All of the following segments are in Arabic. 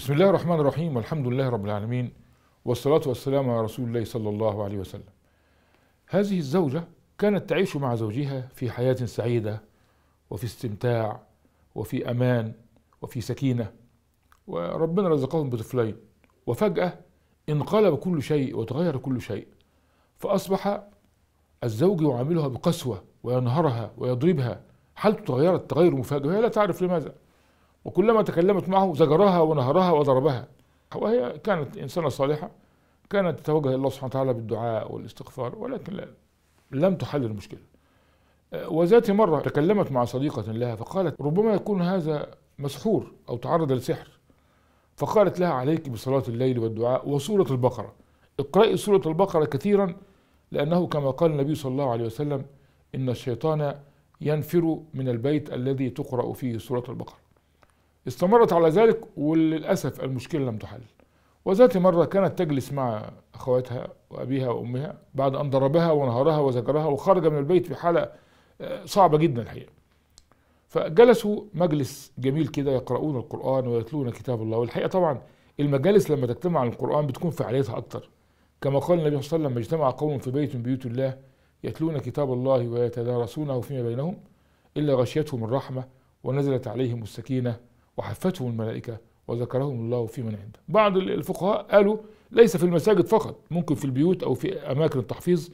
بسم الله الرحمن الرحيم والحمد لله رب العالمين والصلاة والسلام على رسول الله صلى الله عليه وسلم. هذه الزوجة كانت تعيش مع زوجها في حياة سعيدة وفي استمتاع وفي أمان وفي سكينة وربنا رزقهم بطفلين. وفجأة انقلب كل شيء وتغير كل شيء. فأصبح الزوج يعاملها بقسوة وينهرها ويضربها. حالته تغيرت تغير مفاجئ وهي لا تعرف لماذا. وكلما تكلمت معه زجرها ونهرها وضربها. وهي كانت إنسانة صالحة كانت تتوجه الله سبحانه وتعالى بالدعاء والاستغفار ولكن لا لم تحل المشكلة. وذات مرة تكلمت مع صديقة لها فقالت ربما يكون هذا مسحور أو تعرض لسحر. فقالت لها عليك بصلاة الليل والدعاء وسورة البقرة. اقرأي سورة البقرة كثيرا لأنه كما قال النبي صلى الله عليه وسلم إن الشيطان ينفر من البيت الذي تقرأ فيه سورة البقرة. استمرت على ذلك وللأسف المشكلة لم تحل. وذات مرة كانت تجلس مع أخواتها وأبيها وأمها بعد أن ضربها ونهرها وزجرها وخرج من البيت في حالة صعبة جدا الحقيقة. فجلسوا مجلس جميل كده يقرؤون القرآن ويتلون كتاب الله. والحقيقة طبعا المجالس لما تجتمع عن القرآن بتكون فعاليتها أكتر. كما قال النبي صلى الله عليه وسلم اجتمع قوم في بيت من بيوت الله يتلون كتاب الله ويتدارسونه فيما بينهم إلا غشيتهم الرحمة ونزلت عليهم السكينة وحفتهم الملائكة وذكرهم الله في من عنده بعض الفقهاء قالوا ليس في المساجد فقط ممكن في البيوت أو في أماكن التحفيظ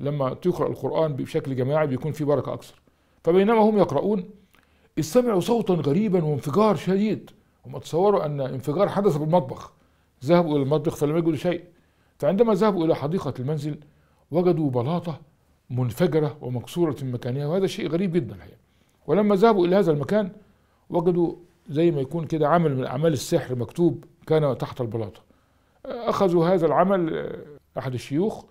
لما تقرأ القرآن بشكل جماعي بيكون في بركة أكثر. فبينما هم يقرؤون استمعوا صوتا غريبا وانفجار شديد هم تصوروا أن انفجار حدث بالمطبخ ذهبوا إلى المطبخ فلم يجدوا شيء. فعندما ذهبوا إلى حديقة المنزل وجدوا بلاطة منفجرة ومكسورة من مكانها وهذا شيء غريب جدا الحقيقة. ولما ذهبوا إلى هذا المكان وجدوا زي ما يكون كده عمل من أعمال السحر مكتوب كان تحت البلاطة. أخذوا هذا العمل أحد الشيوخ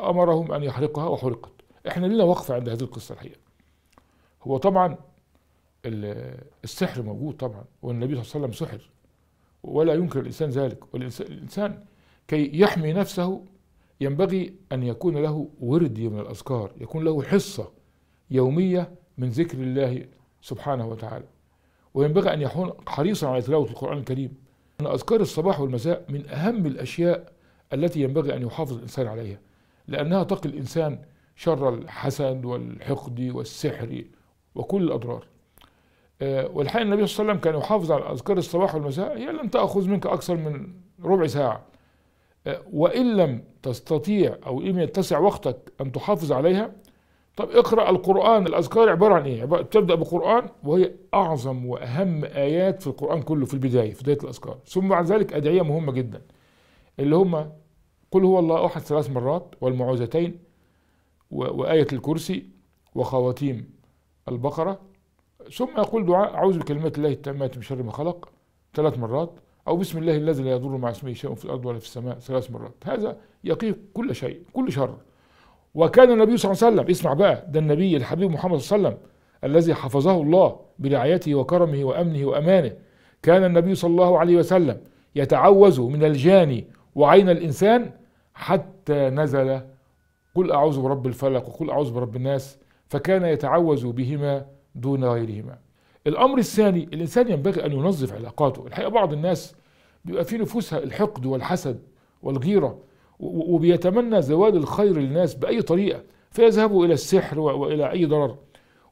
أمرهم أن يحرقها وحرقت. إحنا لنا وقفة عند هذه القصة الحقيقة. هو طبعا السحر موجود طبعا والنبي صلى الله عليه وسلم سحر ولا ينكر الإنسان ذلك. والإنسان كي يحمي نفسه ينبغي أن يكون له ورد من الأذكار يكون له حصة يومية من ذكر الله سبحانه وتعالى. وينبغي أن يكون حريصا على تلاوة القرآن الكريم. أن أذكار الصباح والمساء من أهم الأشياء التي ينبغي أن يحافظ الإنسان عليها لأنها تقي الإنسان شر الحسد والحقد والسحر وكل الأضرار. والحقيقة النبي صلى الله عليه وسلم كان يحافظ على أذكار الصباح والمساء هي لن تأخذ منك أكثر من ربع ساعة. وإن لم تستطيع أو لم يتسع وقتك أن تحافظ عليها طب اقرأ القرآن. الأذكار عبارة عن إيه؟ تبدأ بالقرآن وهي أعظم وأهم آيات في القرآن كله في البداية في بداية الأذكار. ثم بعد ذلك أدعية مهمة جدا اللي هم قل هو الله أحد ثلاث مرات والمعوذتين وآية الكرسي وخواتيم البقرة. ثم يقول دعاء أعوذ بكلمات الله التامات من شر ما خلق ثلاث مرات أو بسم الله الذي لا يضر مع اسمه شيء في الأرض ولا في السماء ثلاث مرات. هذا يقيه كل شيء كل شر. وكان النبي صلى الله عليه وسلم اسمع بقى ده النبي الحبيب محمد صلى الله عليه وسلم الذي حفظه الله برعايته وكرمه وأمنه وأمانه كان النبي صلى الله عليه وسلم يتعوذ من الجاني وعين الإنسان حتى نزل قل أعوذ برب الفلق وقل أعوذ برب الناس فكان يتعوذ بهما دون غيرهما. الأمر الثاني الإنسان ينبغي أن ينظف علاقاته. الحقيقة بعض الناس بيبقى في نفوسها الحقد والحسد والغيرة. وبيتمنى زوال الخير للناس بأي طريقة فيذهبوا إلى السحر وإلى أي ضرر.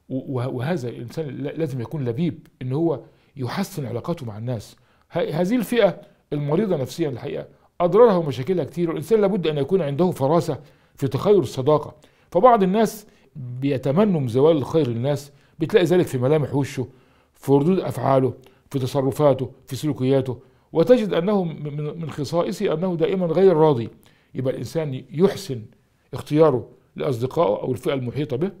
وهذا الإنسان لازم يكون لبيب إن هو يحسن علاقاته مع الناس. هذه الفئة المريضة نفسيا الحقيقة أضرارها ومشاكلها كتير والإنسان لابد أن يكون عنده فراسة في تخير الصداقة. فبعض الناس بيتمنوا زوال الخير للناس بتلاقي ذلك في ملامح وشه في ردود أفعاله في تصرفاته في سلوكياته. وتجد أنه من خصائصه أنه دائما غير راضي. يبقى الإنسان يحسن اختياره لأصدقائه أو الفئة المحيطة به.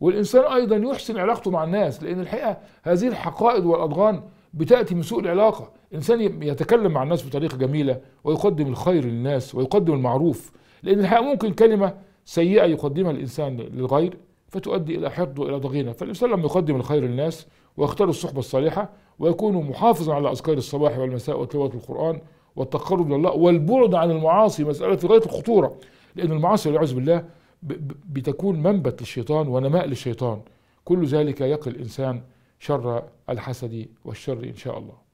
والإنسان أيضا يحسن علاقته مع الناس لأن الحقيقة هذه الحقائد والأضغان بتأتي من سوء العلاقة. الإنسان يتكلم مع الناس بطريقة جميلة ويقدم الخير للناس ويقدم المعروف لأن الحقيقة ممكن كلمة سيئة يقدمها الإنسان للغير. فتؤدي إلى حقد وإلى ضغينة. فالإنسان لما يقدم الخير للناس ويختار الصحبة الصالحة ويكون محافظا على أذكار الصباح والمساء وتلاوة القرآن والتقرب لله والبعد عن المعاصي مسألة في غاية الخطورة. لأن المعاصي والعياذ بالله بتكون منبت للشيطان ونماء للشيطان. كل ذلك يقي الإنسان شر الحسد والشر إن شاء الله.